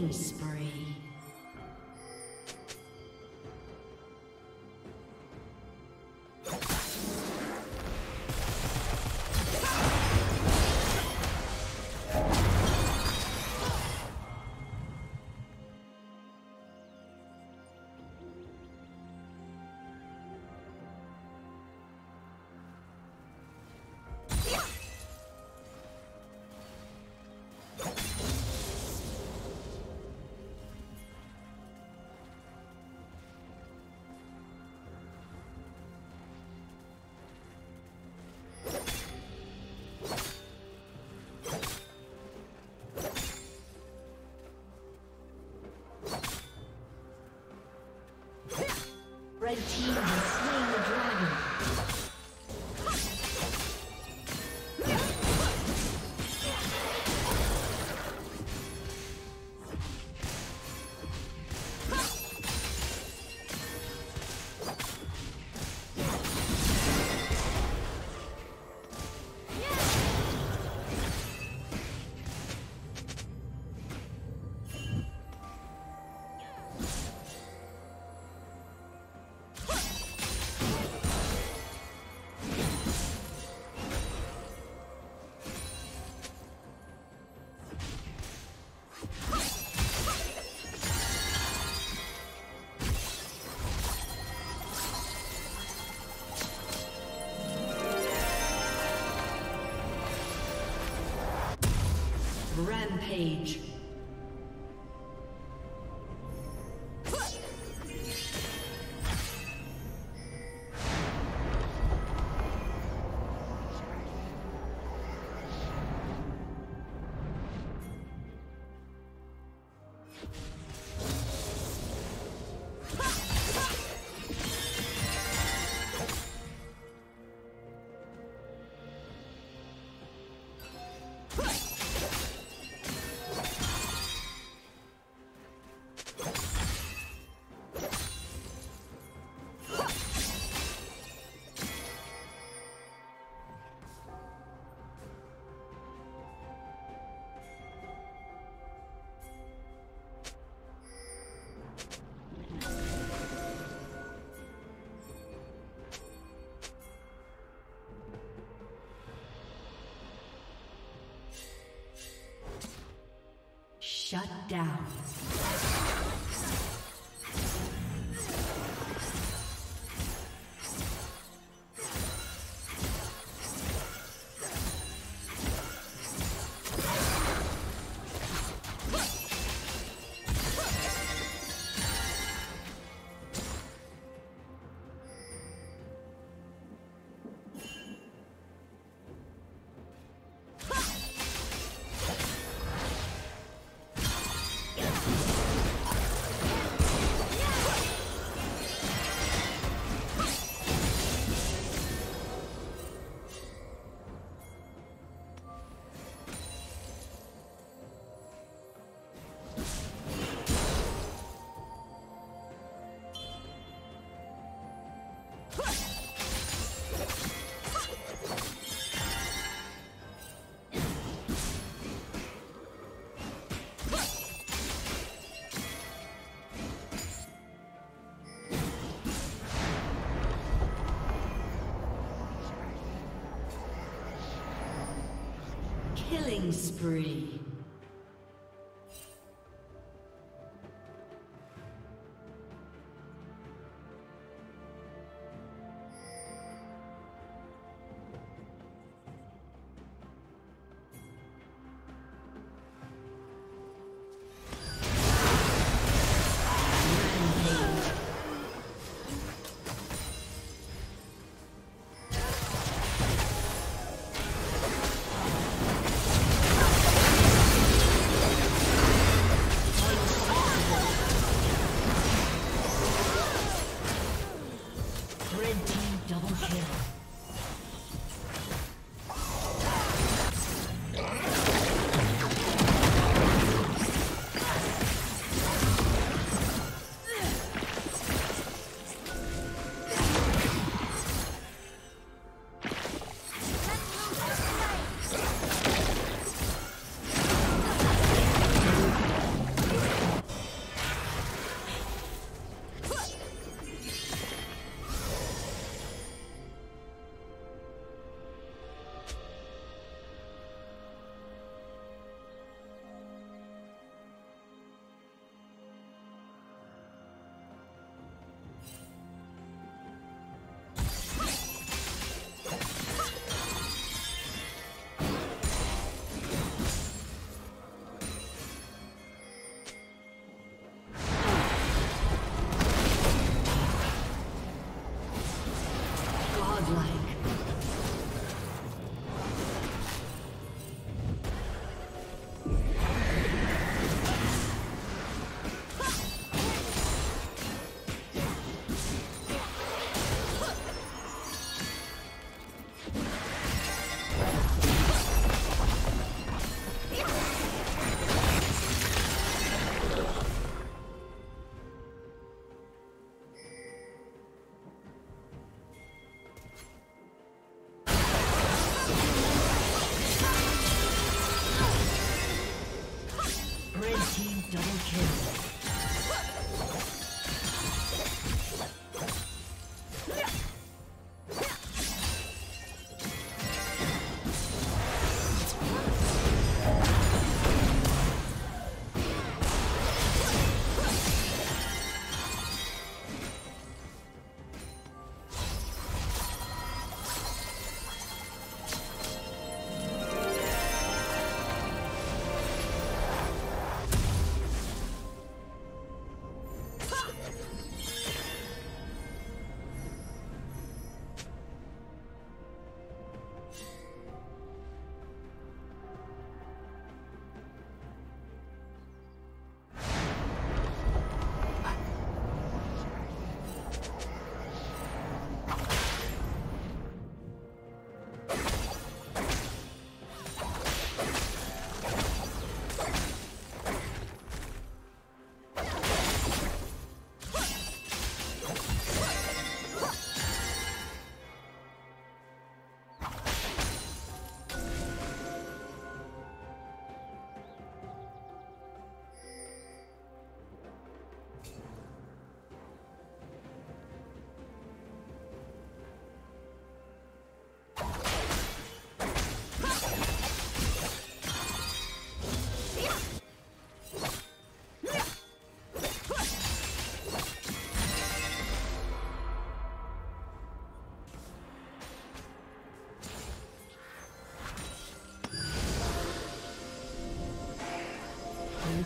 Killing spree. Red team. has Rampage. Shut down. Killing spree.